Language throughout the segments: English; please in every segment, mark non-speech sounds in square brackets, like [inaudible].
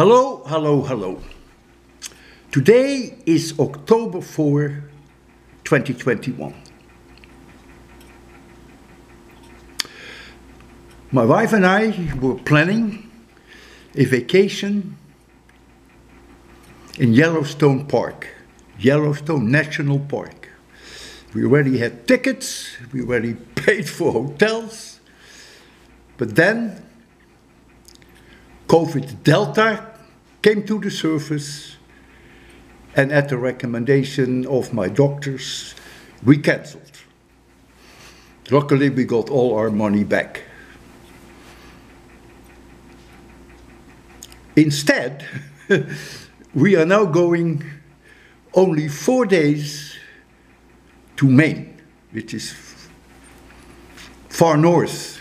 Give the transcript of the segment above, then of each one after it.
Hello, hello, hello. Today is October 4, 2021. My wife and I were planning a vacation in Yellowstone Park, Yellowstone National Park. We already had tickets, we already [laughs] paid for hotels, but then COVID Delta came to the surface and at the recommendation of my doctors, we cancelled. Luckily, we got all our money back. Instead, [laughs] we are now going only four days to Maine, which is far north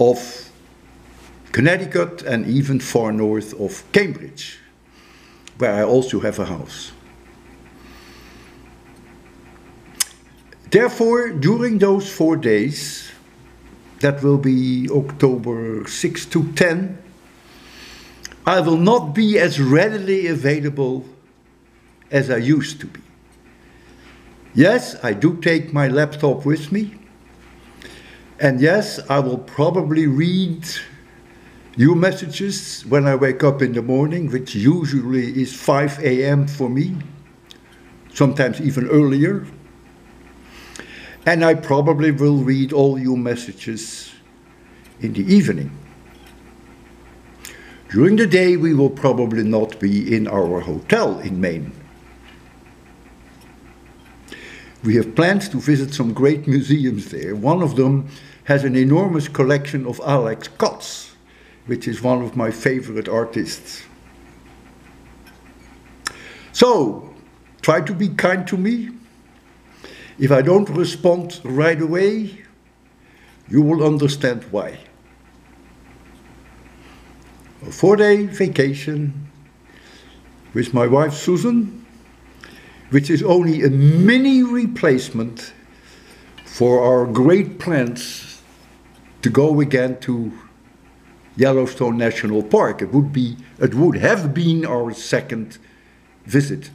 of Connecticut and even far north of Cambridge, where I also have a house. Therefore, during those four days, that will be October 6 to 10, I will not be as readily available as I used to be. Yes, I do take my laptop with me. And yes, I will probably read your messages when I wake up in the morning, which usually is 5 a.m. for me, sometimes even earlier. And I probably will read all your messages in the evening. During the day, we will probably not be in our hotel in Maine. We have plans to visit some great museums there. One of them has an enormous collection of Alex Katz which is one of my favorite artists. So, try to be kind to me. If I don't respond right away, you will understand why. A four-day vacation with my wife Susan, which is only a mini replacement for our great plans to go again to Yellowstone National Park. It would be, it would have been our second visit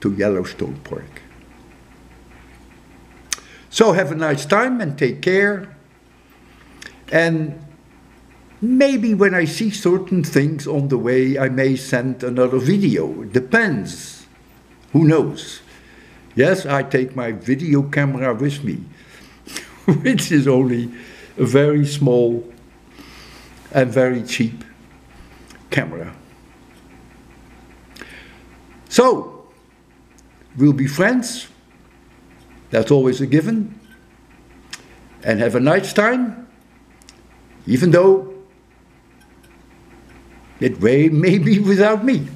to Yellowstone Park. So have a nice time and take care. And maybe when I see certain things on the way, I may send another video. It depends. Who knows? Yes, I take my video camera with me, [laughs] which is only a very small a very cheap camera. So, we'll be friends. That's always a given. And have a nice time, even though it may be without me.